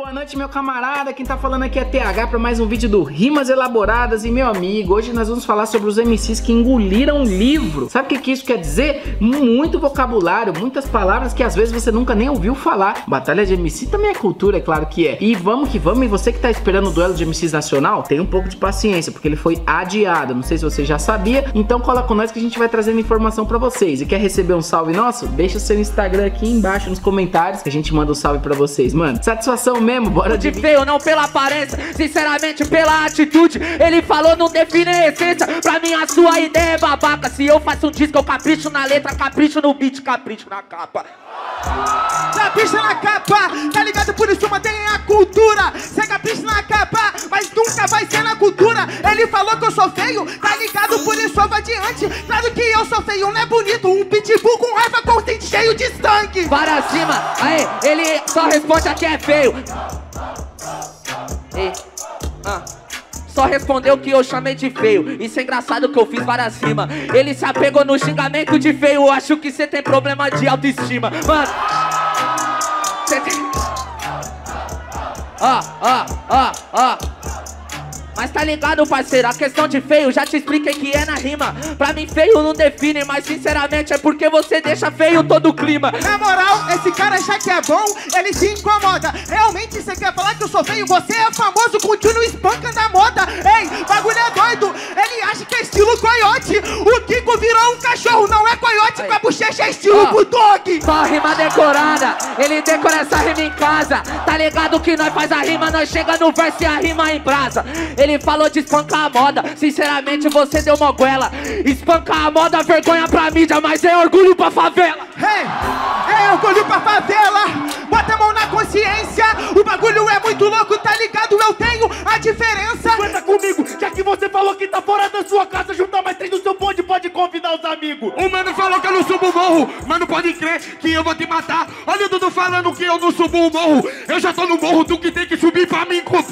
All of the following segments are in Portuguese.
Boa noite, meu camarada. Quem tá falando aqui é TH para mais um vídeo do Rimas Elaboradas. E meu amigo, hoje nós vamos falar sobre os MCs que engoliram livro. Sabe o que, que isso quer dizer? Muito vocabulário, muitas palavras que às vezes você nunca nem ouviu falar. Batalha de MC também é cultura, é claro que é. E vamos que vamos. E você que tá esperando o duelo de MCs nacional, tem um pouco de paciência, porque ele foi adiado. Não sei se você já sabia. Então cola com nós que a gente vai trazendo informação para vocês. E quer receber um salve nosso? Deixa o seu Instagram aqui embaixo nos comentários que a gente manda um salve para vocês, mano. Satisfação mesmo, bora de feio, não pela aparência, sinceramente pela atitude. Ele falou, não define a essência. Pra mim, a sua ideia é babaca. Se eu faço um disco, eu capricho na letra, capricho no beat, capricho na capa. Capricha na capa, tá ligado? Por isso mantém a cultura. Cê capricha na capa, ser na cultura. Ele falou que eu sou feio, tá ligado? Por isso eu vou adiante. Claro que eu sou feio, não é bonito. Um pitbull com raiva consciente cheio de sangue. Para cima, aí, ele só responde aqui é feio. Ei, ah. Só respondeu que eu chamei de feio. Isso é engraçado que eu fiz várias rimas. Ele se apegou no xingamento de feio. Acho que você tem problema de autoestima. Mano. Cê tem. Ó, ó, ó, ó. Mas tá ligado, parceiro? A questão de feio, já te expliquei que é na rima. Pra mim, feio não define, mas sinceramente é porque você deixa feio todo o clima. Na moral, esse cara já que é bom, ele se incomoda. Realmente você quer falar que eu sou feio? Você é famoso, continua espancando a moda. Ei, bagulho é doido. Ele acha que é estilo coiote. O Kiko virou um cachorro, não é coiote. Com a bochecha é estilo oh, bulldog. Só rima decorada, ele decora essa rima em casa. Tá ligado que nós faz a rima, nós chega no verso e a rima em brasa. Ele ele falou de espancar a moda. Sinceramente, você deu uma goela. Espancar a moda, vergonha pra mídia, mas é orgulho pra favela. Hey, é orgulho pra favela. Bota a mão na consciência. O bagulho é muito louco, tá ligado? Eu tenho a diferença. Conta comigo, já que você falou que tá fora da sua casa, juntar mais três no seu bonde, pode convidar os amigos. O mano falou que eu não subo o morro, mas não pode crer que eu vou te matar. Olha o Dudu falando que eu não subo o morro. Eu já tô no morro, tu que tem que subir pra me encontrar.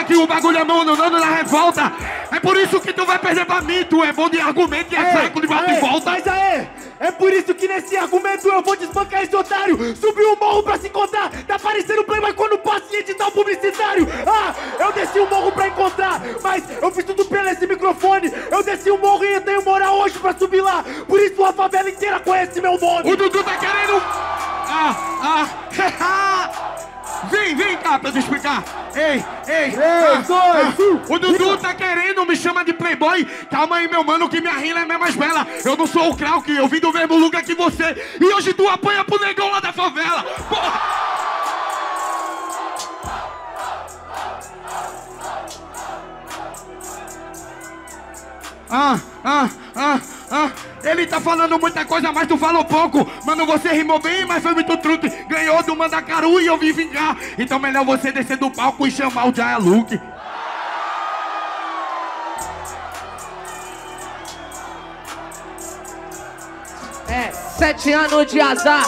Devagar que o bagulho é mão andando na revolta. É por isso que tu vai perder pra mim. Tu é bom de argumento e é fraco de bate e volta. Mas aê, é por isso que nesse argumento eu vou desbancar esse otário. Subiu o morro pra se encontrar. Tá parecendo playboy quando passa em edital publicitário. Ah, eu desci o morro pra encontrar. Mas eu fiz tudo pelo esse microfone. Eu desci o morro e eu tenho moral hoje pra subir lá. Por isso a favela inteira conhece meu nome. O Dudu tá querendo. Ah, ah, Vem, vem cá pra eu te explicar. Ei, ei. ah, dois, ah, o Dudu tá querendo, me chama de playboy. Calma aí, meu mano, que minha rima é mais bela. Eu não sou o Krauk, eu vim do mesmo lugar que você. E hoje tu apanha pro negão lá da favela. Porra. Ah, ah, ah, ah. Ele tá falando muita coisa, mas tu falou pouco. Mano, você rimou bem, mas foi muito truque. Ganhou do Mandacaru e eu vim vingar. Então melhor você descer do palco e chamar o Jaya Luke. Sete anos de azar,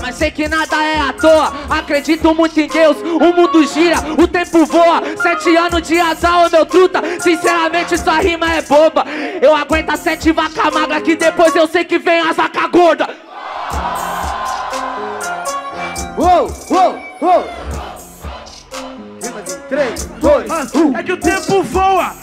mas sei que nada é à toa. Acredito muito em Deus, o mundo gira, o tempo voa. Sete anos de azar, ô meu truta, sinceramente sua rima é boba. Eu aguento as sete vacas magras que depois eu sei que vem as vacas gordas. Uou, uou, uou. Rima de três, dois, um. É que o tempo voa.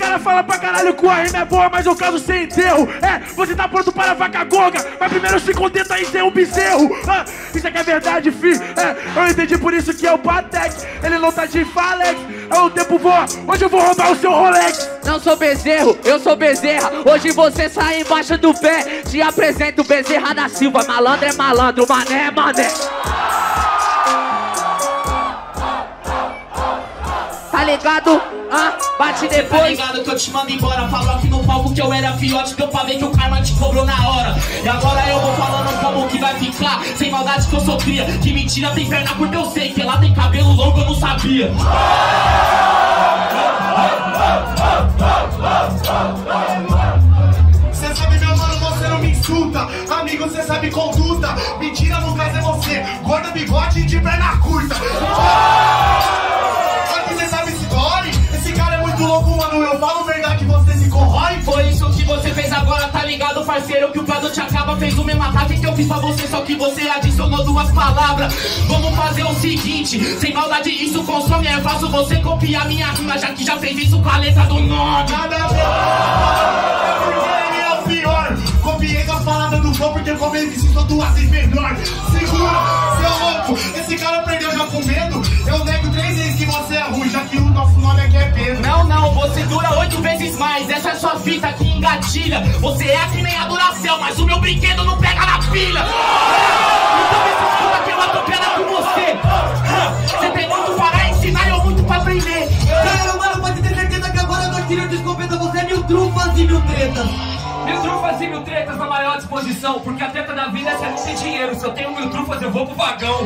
Cara fala pra caralho que a rima é boa, mas eu caso sem enterro. É, você tá pronto para a vaca gonga, mas primeiro se contenta em ser um bezerro. Ah, isso é que é verdade, fi. É, eu entendi por isso que é o Patek. Ele não tá de Falex. É o tempo voa, hoje eu vou roubar o seu Rolex. Não sou bezerro, eu sou bezerra. Hoje você sai embaixo do pé. Te apresento Bezerra da Silva. Malandro é malandro, mané é mané. Tá ligado? Ah, bate depois. Tá ligado que eu te mando embora. Falou aqui no palco que eu era fiote. Deu pra ver que o karma te cobrou na hora. E agora eu vou falando como que vai ficar. Sem maldade que eu sou cria. Que mentira tem perna curta eu sei. Que lá tem cabelo longo eu não sabia. Cê sabe, meu mano, você não me insulta. Amigo, cê sabe conduta. Mentira no caso é você. Gordo bigode de perna curta. Parceiro? Que o plano te acaba fez o mesmo ataque que eu fiz pra você, só que você adicionou duas palavras. Vamos fazer o seguinte, sem maldade isso consome, é fácil você copiar minha rima, já que já fez isso com a letra do nome. Nada a ver. Porque ele é o pior. Copiei a palavra do voo porque como ele sou duas vezes melhor. Segura, seu louco. Esse cara perdeu já com medo. Eu nego três vezes que você é ruim, já que o nosso nome aqui é Pedro. Não, você dura oito vezes mais. Essa é sua fita que engatilha. Você é que nem a Duracell, mas o meu brinquedo não pega na pilha. Então me escuta que eu atropelo com você. Você tem muito para ensinar e eu muito para aprender. Cara, mano, pode ter certeza que agora eu tô tirando escopeta você é mil trufas e mil tretas. Mil trufas e mil tretas na maior disposição, porque a treta da vida é você não tem dinheiro. Se eu tenho mil trufas, eu vou pro vagão.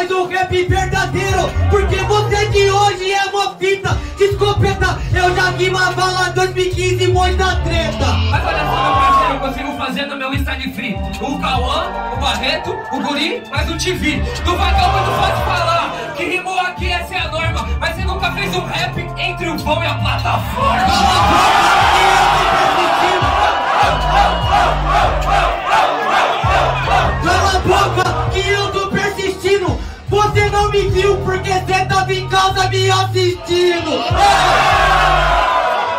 Faz um rap verdadeiro. Porque você que hoje é uma fita de escopeta, eu já vi uma bala 2015 muita treta. Mas olha só, meu parceiro, eu consigo fazer no meu Instagram free. O Cauã, o Barreto, o Guri, mas o TV. Do muito fácil falar. Que rimou aqui, essa é a norma. Mas você nunca fez um rap entre o pão e a plataforma. Cala a boca que eu tô. Você não me viu porque você tava em casa me assistindo.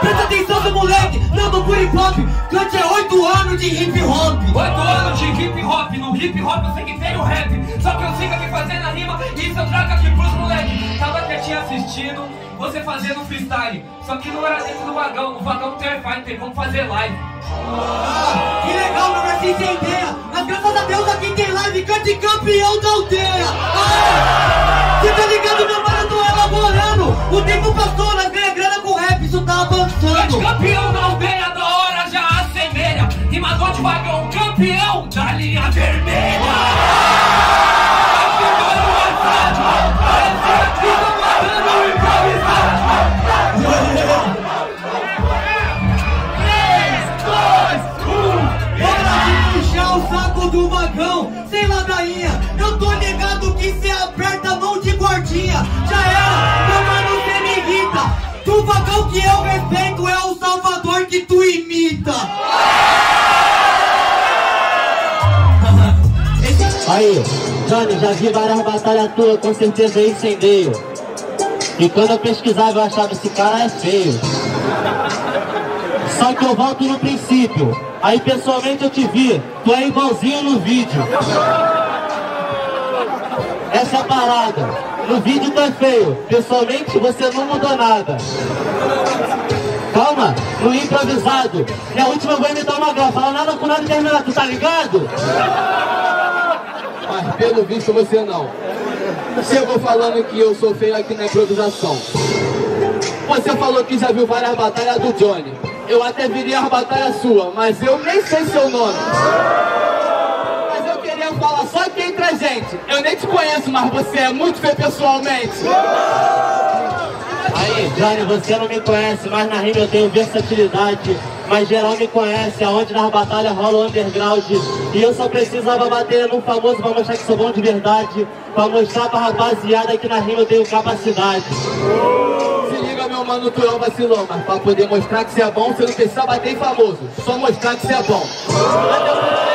Presta atenção, seu moleque, não do por hip hop. Cante é oito anos de hip hop. Oito anos de hip hop, no hip hop eu sei que tem o rap. Só que eu sigo aqui fazendo a rima e isso eu trago aqui pros moleques. Tava quietinho assistindo, você fazendo freestyle. Só que não era dentro do vagão, no vagão tem Wi-Fi, tem como fazer live. Que legal, meu Narciso tem ideia. Mas graças a Deus aqui tem live cante campeão da aldeia. Ah, Cê tá ligado, meu mano, eu tô elaborando. O tempo passou, nós ganha grana com rap, isso tá avançando. campeão da aldeia da hora já assemelha. Rimador de vagão, campeão da linha vermelha. Johnny, já vi várias batalhas tuas, com certeza é incendeio. E quando eu pesquisava eu achava esse cara é feio. Só que eu volto no princípio. Aí pessoalmente eu te vi, tu é igualzinho no vídeo. Essa é a parada. No vídeo tu é feio, pessoalmente você não mudou nada. Calma, no improvisado. E a última eu vou imitar uma grava. Fala nada com nada e terminar, tu tá ligado? Mas pelo visto você não. Chegou falando que eu sou feio aqui na improvisação. Você falou que já viu várias batalhas do Johnny. Eu até viria as batalhas sua, mas eu nem sei seu nome. Mas eu queria falar só aqui entre a gente. Eu nem te conheço, mas você é muito feio pessoalmente. Aí, Johnny, você não me conhece, mas na rima eu tenho versatilidade. Mas geral me conhece, aonde nas batalhas rola o underground. E eu só precisava bater no famoso pra mostrar que sou bom de verdade. Pra mostrar pra rapaziada que na rima eu tenho capacidade. Se liga, meu mano, tu é um vacilão. Mas pra poder mostrar que você é bom, você não precisa bater em famoso. Só mostrar que você é bom. Fala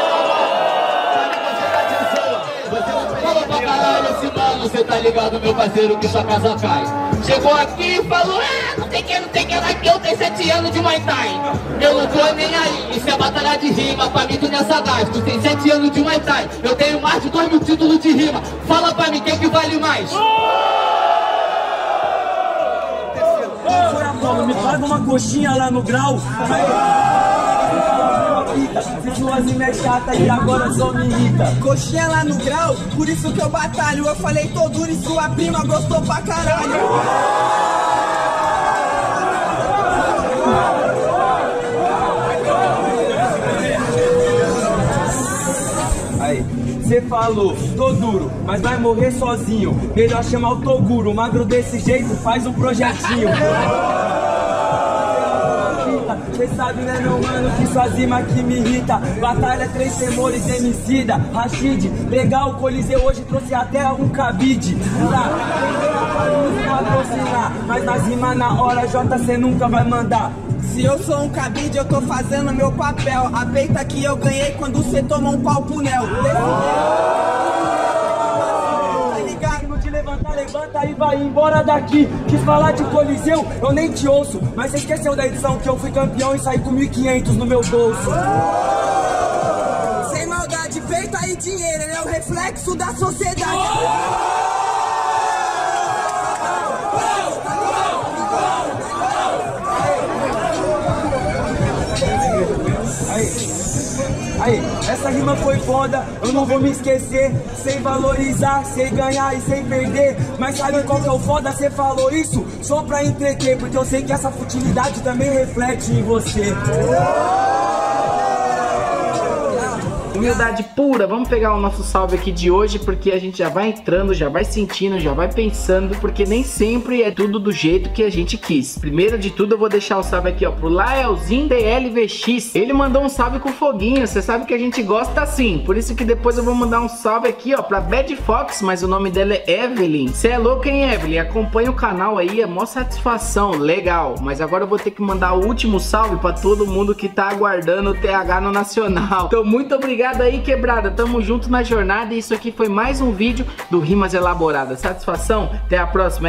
você tá ligado, meu parceiro, que sua casa cai. Chegou aqui e falou, ah, não tem que, não tem que lá que eu tenho sete anos de Muay Thai. Eu não tô nem aí, isso é batalha de rima, pra mim tu não é. Tu tem sete anos de Muay Thai, eu tenho mais de dois mil títulos de rima. Fala pra mim, quem que vale mais? Me paga uma coxinha lá no grau. Suas é chata e agora só me. Coxinha lá no grau, por isso que eu batalho. Eu falei tô duro e sua prima gostou pra caralho. Aí, cê falou, tô duro, mas vai morrer sozinho. Melhor chamar o Toguro, magro desse jeito faz um projetinho. Cê sabe, né, meu mano, que suas rimas que me irrita. Batalha, três temores, emicida. Rashid, legal, Coliseu hoje trouxe até um cabide. Tá, mas nas rimas na hora, JC nunca vai mandar. Se eu sou um cabide, eu tô fazendo meu papel. A peita que eu ganhei quando cê toma um pau pro Nel. Levanta e vai embora daqui. Quis falar de Coliseu, eu nem te ouço. Mas você esqueceu da edição que eu fui campeão e saí com 1.500 no meu bolso. Sem maldade, peita e dinheiro, ele é o reflexo da sociedade. Aí, essa rima foi foda, eu não vou me esquecer. Sem valorizar, sem ganhar e sem perder. Mas sabe qual que é o foda? Você falou isso só pra entreter, porque eu sei que essa futilidade também reflete em você. Humildade pura, vamos pegar o nosso salve aqui de hoje, porque a gente já vai entrando, já vai sentindo, já vai pensando, porque nem sempre é tudo do jeito que a gente quis. Primeiro de tudo, eu vou deixar o salve aqui, ó, pro Laelzinho DLVX. Ele mandou um salve com foguinho, você sabe que a gente gosta assim, por isso que depois eu vou mandar um salve aqui, ó, pra Bad Fox, mas o nome dela é Evelyn. Você é louco, hein, Evelyn? Acompanha o canal aí, é mó satisfação, legal. Mas agora eu vou ter que mandar o último salve pra todo mundo que tá aguardando o TH no Nacional. Então, muito obrigado aí, quebrada. Tamo junto na jornada e isso aqui foi mais um vídeo do Rimas Elaboradas. Satisfação? Até a próxima.